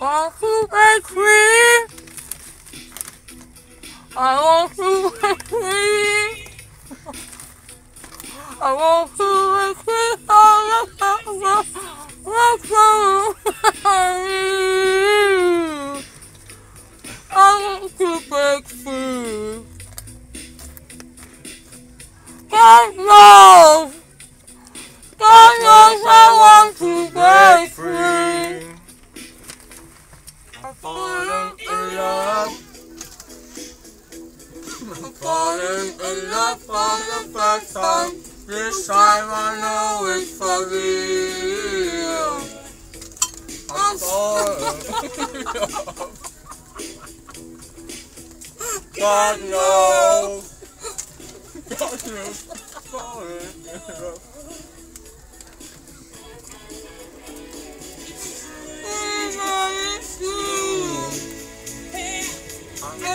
Want to break free. I want to break free. I want to break free. All power. What's wrong? I want to break free. God knows. I'm falling in love. I'm falling in love for the first time. This time I know it's for real. I'm falling in love. God knows. God knows. Falling in love.